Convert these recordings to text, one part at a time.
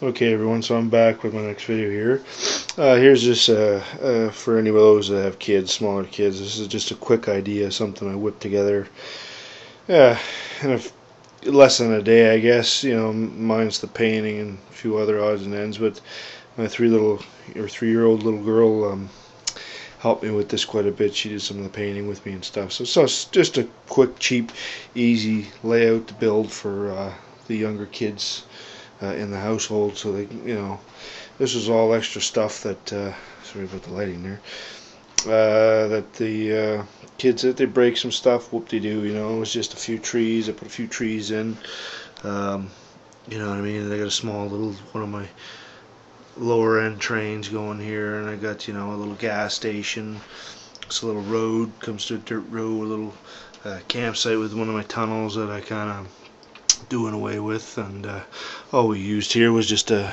Okay everyone, so I'm back with my next video here. Uh, here's just uh, uh, for any of those that have kids, smaller kids, this is just a quick idea, something I whipped together. Yeah, in a, less than a day I guess, you know, mine's the painting and a few other odds and ends, but my three little, or three year old little girl um, helped me with this quite a bit. She did some of the painting with me and stuff. So, so it's just a quick, cheap, easy layout to build for uh, the younger kids uh, in the household so they you know this is all extra stuff that uh, sorry about the lighting there uh, that the uh, kids that they break some stuff whoop de do you know it was just a few trees I put a few trees in um, you know what I mean they got a small little one of my lower end trains going here and I got you know a little gas station it's a little road comes to a dirt road a little uh, campsite with one of my tunnels that I kind of doing away with and uh, all we used here was just a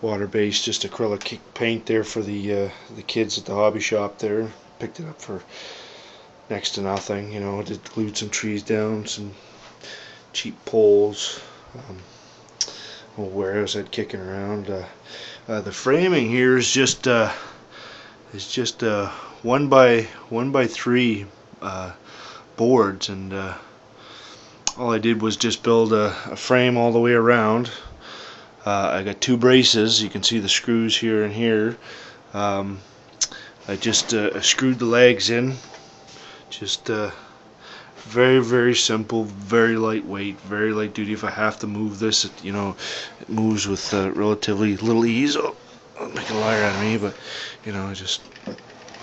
water-based just acrylic paint there for the uh, the kids at the hobby shop there. Picked it up for next to nothing you know did glued some trees down some cheap poles um, where else I'd kicking around. Uh, uh, the framing here is just uh, is just uh, one by one by three uh, boards and all I did was just build a, a frame all the way around. Uh, I got two braces. You can see the screws here and here. Um, I just uh, screwed the legs in. Just uh, very very simple very lightweight very light duty. If I have to move this it, you know it moves with uh, relatively little ease. Oh, make a liar out of me but you know I just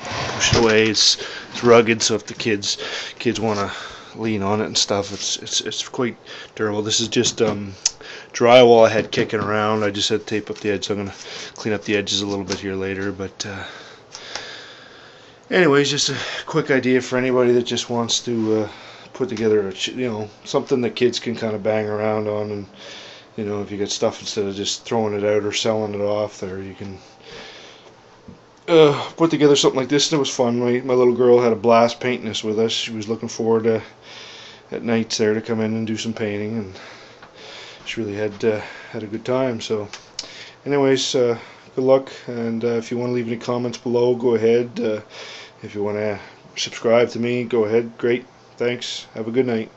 push it away. It's, it's rugged so if the kids kids want to lean on it and stuff. It's it's it's quite durable. This is just um, drywall I had kicking around. I just had to tape up the edge, so I'm gonna clean up the edges a little bit here later. But uh, anyways, just a quick idea for anybody that just wants to uh, put together a you know something that kids can kind of bang around on, and you know if you get stuff instead of just throwing it out or selling it off there, you can uh, put together something like this. And it was fun. My, my little girl had a blast painting this with us. She was looking forward to at nights there to come in and do some painting, and she really had uh, had a good time. So, anyways, uh, good luck. And uh, if you want to leave any comments below, go ahead. Uh, if you want to subscribe to me, go ahead. Great. Thanks. Have a good night.